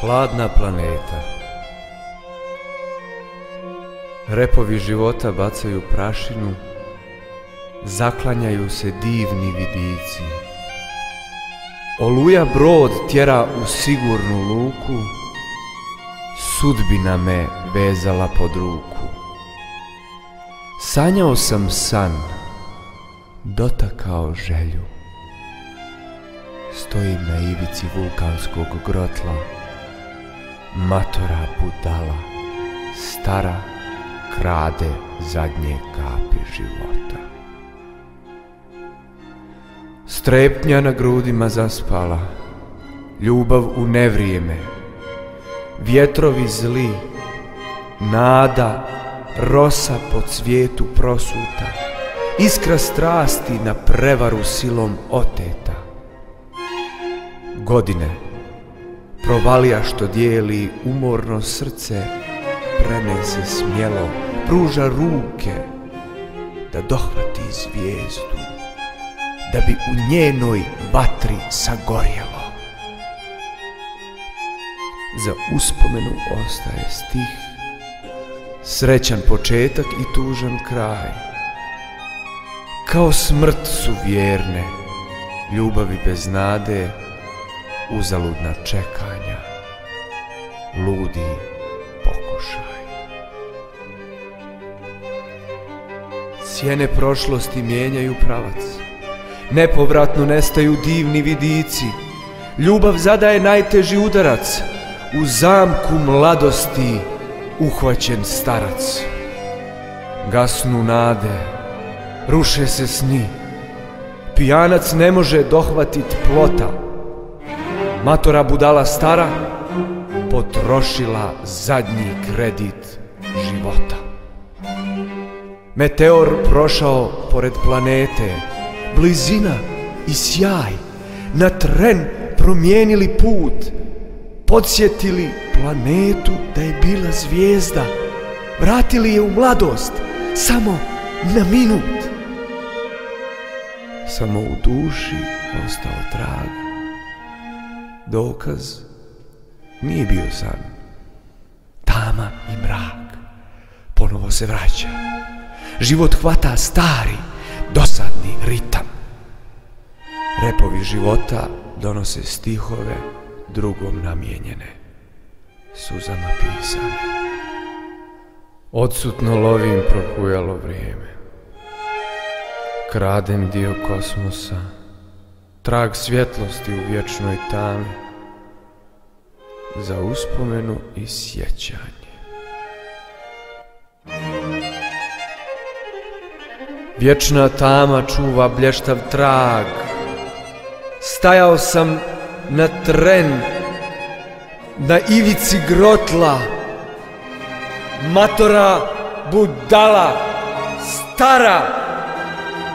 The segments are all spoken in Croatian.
Hladna planeta. Repovi života bacaju prašinu Zaklanjaju se divni vidici. Oluja brod tjera u sigurnu luku Sudbina me vezala pod ruku. Sanjao sam san Dotakao želju. Stojim na ivici vulkanskog grotla Matora budala Stara krade zadnje kapi života. Strepnja na grudima zaspala Ljubav u nevrijeme Vjetrovi zli Nada Rosa po cvijetu prosuta Iskra strasti na prevaru silom oteta. Godine Provalija što dijeli umorno srce Prenese smjelo Pruža ruke Da dohvati zvijezdu Da bi u njenoj vatri sagorjelo. Za uspomenu ostaje stih. Srećan početak i tužan kraj. Kao smrt su vjerne Ljubavi bez nade Uzaludna čekanja. Ludi pokušaj. Sjene prošlosti mijenjaju pravac. Nepovratno nestaju divni vidici. Ljubav zadaje najteži udarac. U zamku mladosti uhvaćen starac. Gasnu nade Ruše se sni. Pijanac ne može dohvatit plota Matora budala stara Potrošila zadnji kredit života. Meteor prošao pored planete Blizina i sjaj Na tren promijenili put Podsjetili planetu da je bila zvijezda Vratili je u mladost Samo na minut. Samo u duši ostao trag Dokaz nije bio san. Tama i mrak Ponovo se vraća. Život hvata stari Dosadni ritam. Repovi života donose stihove drugom namijenjene. Suzama pisane. Odsutno lovim prohujalo vrijeme. Kradem dio kosmosa Trag svjetlosti u vječnoj tami Za uspomenu i sjećanje. Vječna tama čuva blještav trag. Stajao sam na tren Na ivici grotla. Matora budala Stara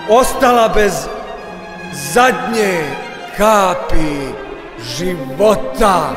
Ostala bez zadnje kapi života